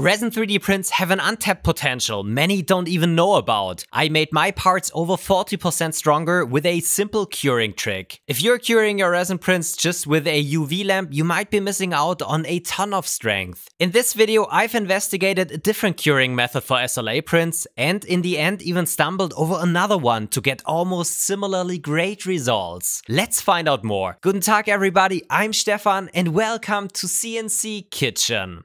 Resin 3D prints have an untapped potential many don't even know about. I made my parts over 40% stronger with a simple curing trick. If you're curing your resin prints just with a UV lamp, you might be missing out on a ton of strength. In this video, I've investigated a different curing method for SLA prints and in the end even stumbled over another one to get almost similarly great results. Let's find out more. Guten Tag everybody, I'm Stefan and welcome to CNC Kitchen.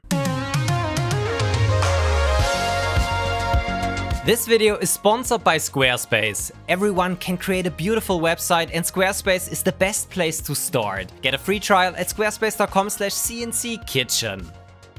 This video is sponsored by Squarespace. Everyone can create a beautiful website and Squarespace is the best place to start. Get a free trial at squarespace.com slash cnckitchen.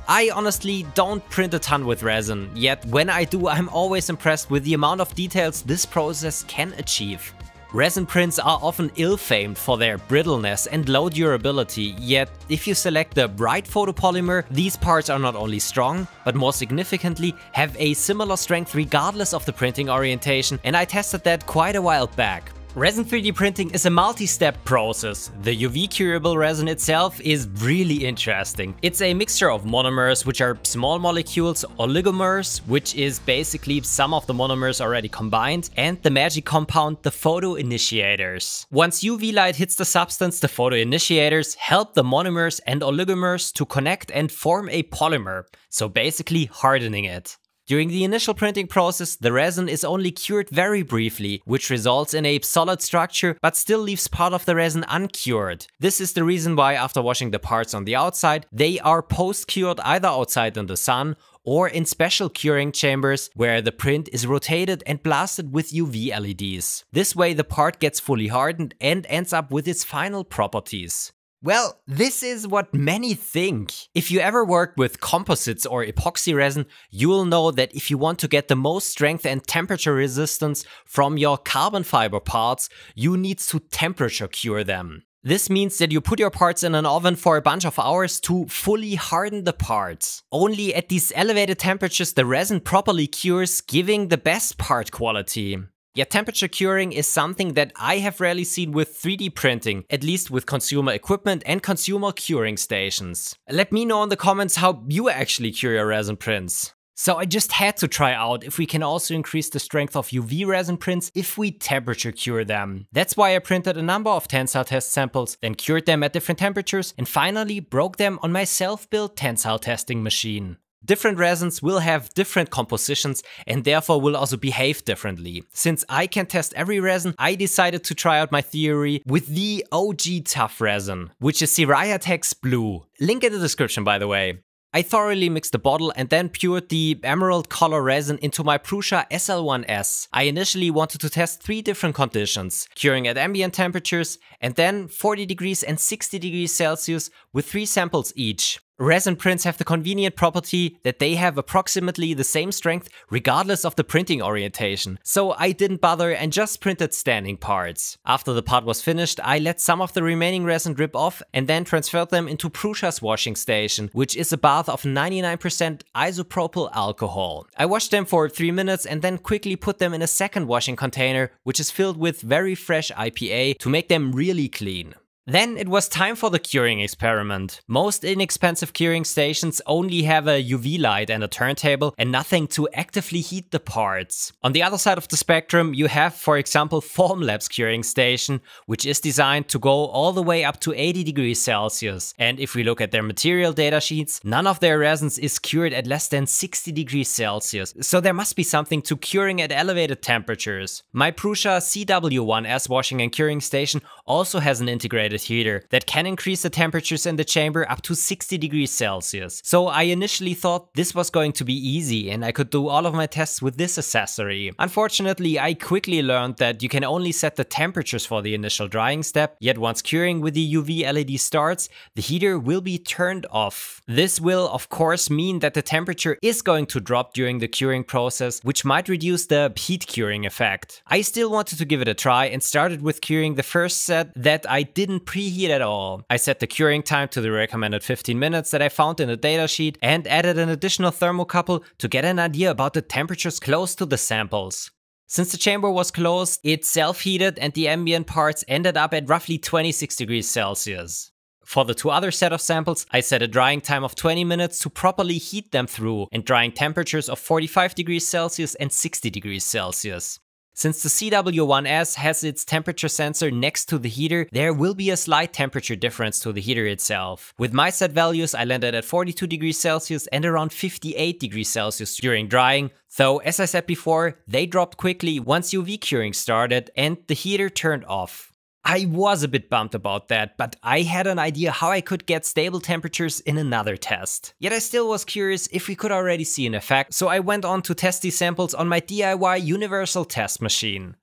I honestly don't print a ton with resin, yet when I do I'm always impressed with the amount of details this process can achieve. Resin prints are often ill-famed for their brittleness and low durability, yet if you select the right photopolymer, these parts are not only strong, but more significantly have a similar strength regardless of the printing orientation and I tested that quite a while back. Resin 3D printing is a multi-step process. The UV curable resin itself is really interesting. It's a mixture of monomers, which are small molecules, oligomers, which is basically some of the monomers already combined, and the magic compound, the photoinitiators. Once UV light hits the substance, the photoinitiators help the monomers and oligomers to connect and form a polymer, so basically hardening it. During the initial printing process, the resin is only cured very briefly, which results in a solid structure but still leaves part of the resin uncured. This is the reason why after washing the parts on the outside, they are post-cured either outside in the sun or in special curing chambers where the print is rotated and blasted with UV LEDs. This way the part gets fully hardened and ends up with its final properties. Well, this is what many think. If you ever worked with composites or epoxy resin, you will know that if you want to get the most strength and temperature resistance from your carbon fiber parts, you need to temperature cure them. This means that you put your parts in an oven for a bunch of hours to fully harden the parts. Only at these elevated temperatures the resin properly cures, giving the best part quality. Yet temperature curing is something that I have rarely seen with 3D printing, at least with consumer equipment and consumer curing stations. Let me know in the comments how you actually cure your resin prints. So I just had to try out if we can also increase the strength of UV resin prints if we temperature cure them. That's why I printed a number of tensile test samples, then cured them at different temperatures and finally broke them on my self-built tensile testing machine. Different resins will have different compositions and therefore will also behave differently. Since I can test every resin, I decided to try out my theory with the OG tough resin, which is Siraya Tech Blu. Link in the description by the way. I thoroughly mixed the bottle and then poured the emerald color resin into my Prusa SL1S. I initially wanted to test three different conditions, curing at ambient temperatures and then 40 degrees and 60 degrees Celsius with three samples each. Resin prints have the convenient property that they have approximately the same strength regardless of the printing orientation, so I didn't bother and just printed standing parts. After the part was finished, I let some of the remaining resin drip off and then transferred them into Prusa's washing station, which is a bath of 99% isopropyl alcohol. I washed them for 3 minutes and then quickly put them in a second washing container, which is filled with very fresh IPA to make them really clean. Then it was time for the curing experiment. Most inexpensive curing stations only have a UV light and a turntable and nothing to actively heat the parts. On the other side of the spectrum, you have, for example, Formlabs curing station, which is designed to go all the way up to 80 degrees Celsius. And if we look at their material data sheets, none of their resins is cured at less than 60 degrees Celsius. So there must be something to curing at elevated temperatures. My Prusa CW1S washing and curing station also has an integrated heater that can increase the temperatures in the chamber up to 60 degrees Celsius. So I initially thought this was going to be easy and I could do all of my tests with this accessory. Unfortunately, I quickly learned that you can only set the temperatures for the initial drying step, yet once curing with the UV LED starts, the heater will be turned off. This will of course mean that the temperature is going to drop during the curing process, which might reduce the heat curing effect. I still wanted to give it a try and started with curing the first set that I didn't preheat at all. I set the curing time to the recommended 15 minutes that I found in the datasheet and added an additional thermocouple to get an idea about the temperatures close to the samples. Since the chamber was closed, it self-heated and the ambient parts ended up at roughly 26 degrees Celsius. For the two other set of samples, I set a drying time of 20 minutes to properly heat them through and drying temperatures of 45 degrees Celsius and 60 degrees Celsius. Since the CW1S has its temperature sensor next to the heater, there will be a slight temperature difference to the heater itself. With my set values, I landed at 42 degrees Celsius and around 58 degrees Celsius during drying, though as I said before, they dropped quickly once UV curing started and the heater turned off. I was a bit bummed about that, but I had an idea how I could get stable temperatures in another test. Yet I still was curious if we could already see an effect, so I went on to test these samples on my DIY universal test machine.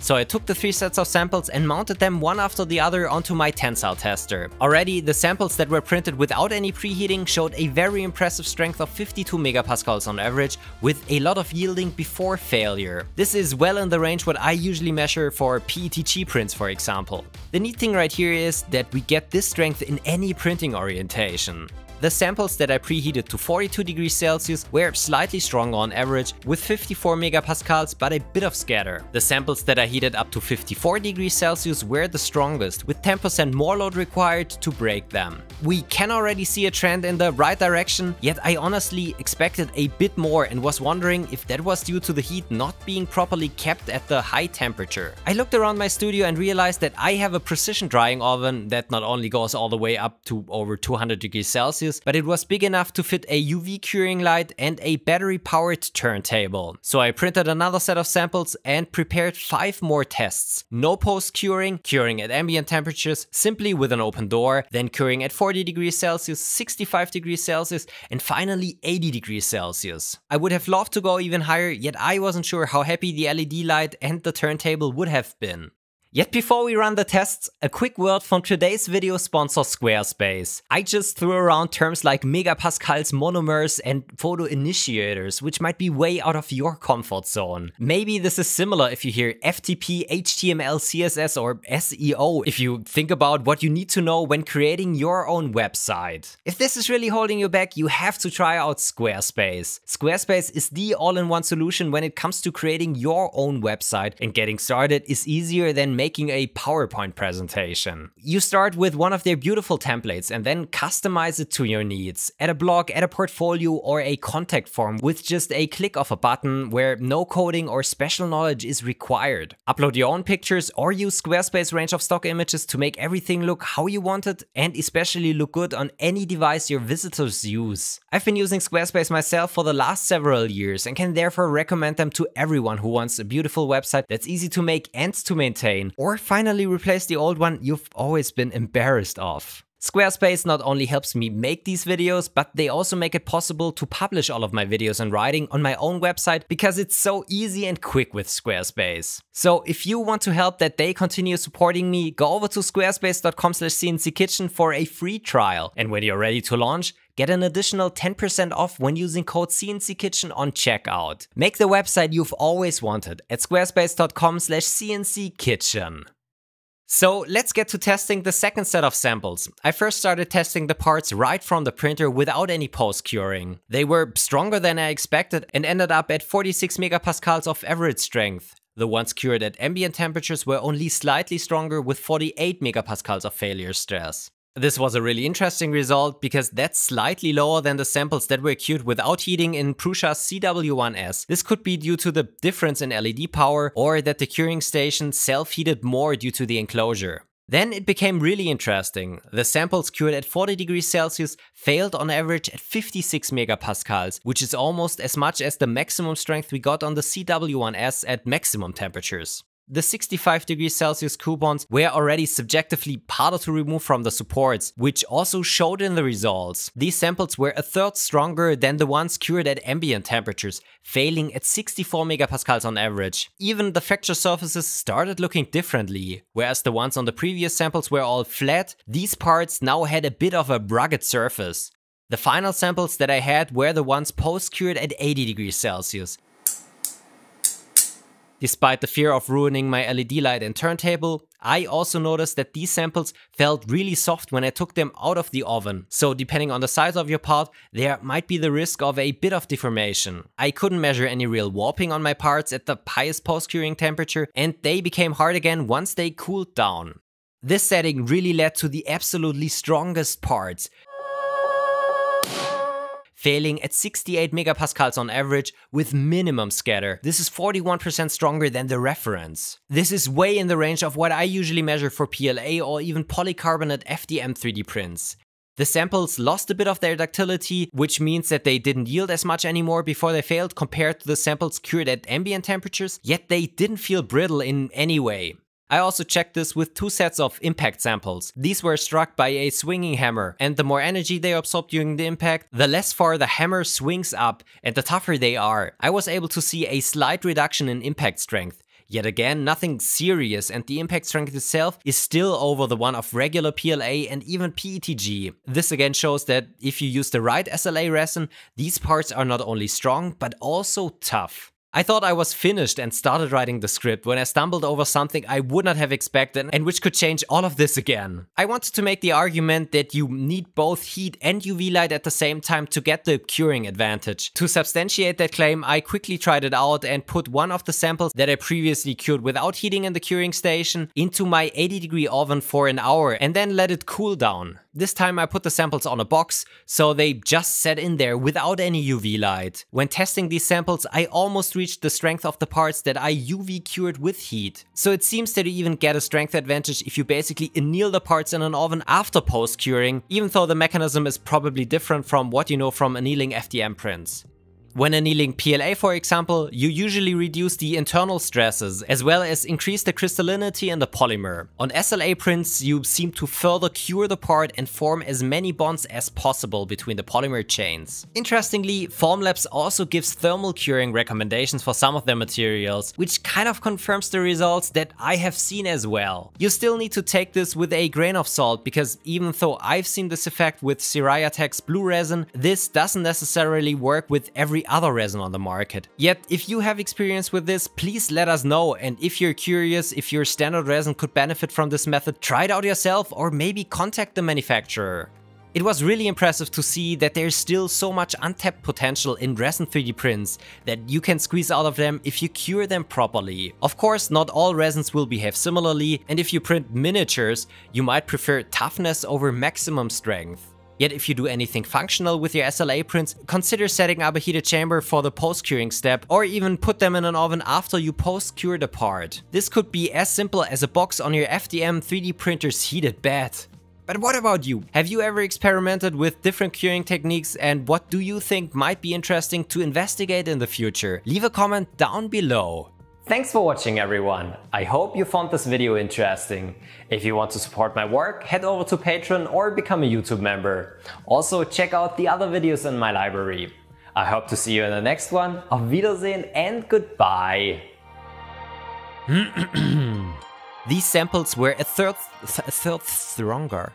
So I took the three sets of samples and mounted them one after the other onto my tensile tester. Already, the samples that were printed without any preheating showed a very impressive strength of 52 megapascals on average, with a lot of yielding before failure. This is well in the range what I usually measure for PETG prints for example. The neat thing right here is that we get this strength in any printing orientation. The samples that I preheated to 42 degrees Celsius were slightly stronger on average with 54 megapascals but a bit of scatter. The samples that I heated up to 54 degrees Celsius were the strongest with 10% more load required to break them. We can already see a trend in the right direction, yet I honestly expected a bit more and was wondering if that was due to the heat not being properly kept at the high temperature. I looked around my studio and realized that I have a precision drying oven that not only goes all the way up to over 200 degrees Celsius But it was big enough to fit a UV curing light and a battery powered turntable. So I printed another set of samples and prepared 5 more tests. No post curing, curing at ambient temperatures simply with an open door, then curing at 40 degrees Celsius, 65 degrees Celsius and finally 80 degrees Celsius. I would have loved to go even higher, yet I wasn't sure how happy the LED light and the turntable would have been. Yet before we run the tests, a quick word from today's video sponsor Squarespace. I just threw around terms like megapascals, monomers and photo initiators, which might be way out of your comfort zone. Maybe this is similar if you hear FTP, HTML, CSS or SEO, if you think about what you need to know when creating your own website. If this is really holding you back, you have to try out Squarespace. Squarespace is the all-in-one solution when it comes to creating your own website and getting started is easier than making making a PowerPoint presentation. You start with one of their beautiful templates and then customize it to your needs. Add a blog, add a portfolio or a contact form with just a click of a button where no coding or special knowledge is required. Upload your own pictures or use Squarespace range of stock images to make everything look how you want it and especially look good on any device your visitors use. I've been using Squarespace myself for the last several years and can therefore recommend them to everyone who wants a beautiful website that's easy to make and to maintain or finally replace the old one you've always been embarrassed of. Squarespace not only helps me make these videos, but they also make it possible to publish all of my videos and writing on my own website because it's so easy and quick with Squarespace. So if you want to help that they continue supporting me, go over to squarespace.com slash cnckitchen for a free trial. And when you're ready to launch, get an additional 10% off when using code CNCKitchen on checkout. Make the website you've always wanted at squarespace.com slash cnckitchen. So let's get to testing the second set of samples. I first started testing the parts right from the printer without any post curing. They were stronger than I expected and ended up at 46 megapascals of average strength. The ones cured at ambient temperatures were only slightly stronger with 48 megapascals of failure stress. This was a really interesting result because that's slightly lower than the samples that were cured without heating in Prusa's CW1S. This could be due to the difference in LED power or that the curing station self-heated more due to the enclosure. Then it became really interesting. The samples cured at 40 degrees Celsius failed on average at 56 megapascals, which is almost as much as the maximum strength we got on the CW1S at maximum temperatures. The 65 degrees Celsius coupons were already subjectively harder to remove from the supports, which also showed in the results. These samples were a third stronger than the ones cured at ambient temperatures, failing at 64 megapascals on average. Even the fracture surfaces started looking differently. Whereas the ones on the previous samples were all flat, these parts now had a bit of a rugged surface. The final samples that I had were the ones post-cured at 80 degrees Celsius. Despite the fear of ruining my LED light and turntable, I also noticed that these samples felt really soft when I took them out of the oven. So depending on the size of your part, there might be the risk of a bit of deformation. I couldn't measure any real warping on my parts at the highest post-curing temperature and they became hard again once they cooled down. This setting really led to the absolutely strongest parts, failing at 68 megapascals on average with minimum scatter. This is 41% stronger than the reference. This is way in the range of what I usually measure for PLA or even polycarbonate FDM 3D prints. The samples lost a bit of their ductility, which means that they didn't yield as much anymore before they failed compared to the samples cured at ambient temperatures, yet they didn't feel brittle in any way. I also checked this with two sets of impact samples. These were struck by a swinging hammer, and the more energy they absorb during the impact, the less far the hammer swings up, and the tougher they are. I was able to see a slight reduction in impact strength. Yet again, nothing serious and the impact strength itself is still over the one of regular PLA and even PETG. This again shows that if you use the right SLA resin, these parts are not only strong, but also tough. I thought I was finished and started writing the script when I stumbled over something I would not have expected and which could change all of this again. I wanted to make the argument that you need both heat and UV light at the same time to get the curing advantage. To substantiate that claim, I quickly tried it out and put one of the samples that I previously cured without heating in the curing station into my 80 degree oven for an hour and then let it cool down. This time I put the samples on a box, so they just sat in there without any UV light. When testing these samples, I almost reached the strength of the parts that I UV cured with heat. So it seems that you even get a strength advantage if you basically anneal the parts in an oven after post-curing, even though the mechanism is probably different from what you know from annealing FDM prints. When annealing PLA, for example, you usually reduce the internal stresses, as well as increase the crystallinity in the polymer. On SLA prints, you seem to further cure the part and form as many bonds as possible between the polymer chains. Interestingly, Formlabs also gives thermal curing recommendations for some of their materials, which kind of confirms the results that I have seen as well. You still need to take this with a grain of salt, because even though I've seen this effect with Siraya Blu resin, this doesn't necessarily work with every other resin on the market. Yet if you have experience with this, please let us know and if you're curious if your standard resin could benefit from this method, try it out yourself or maybe contact the manufacturer. It was really impressive to see that there's still so much untapped potential in resin 3D prints that you can squeeze out of them if you cure them properly. Of course, not all resins will behave similarly, and if you print miniatures, you might prefer toughness over maximum strength. Yet if you do anything functional with your SLA prints, consider setting up a heated chamber for the post-curing step or even put them in an oven after you post-cure the part. This could be as simple as a box on your FDM 3D printer's heated bed. But what about you? Have you ever experimented with different curing techniques and what do you think might be interesting to investigate in the future? Leave a comment down below. Thanks for watching everyone. I hope you found this video interesting. If you want to support my work, head over to Patreon or become a YouTube member. Also check out the other videos in my library. I hope to see you in the next one. Auf Wiedersehen and goodbye. These samples were a third, a third stronger.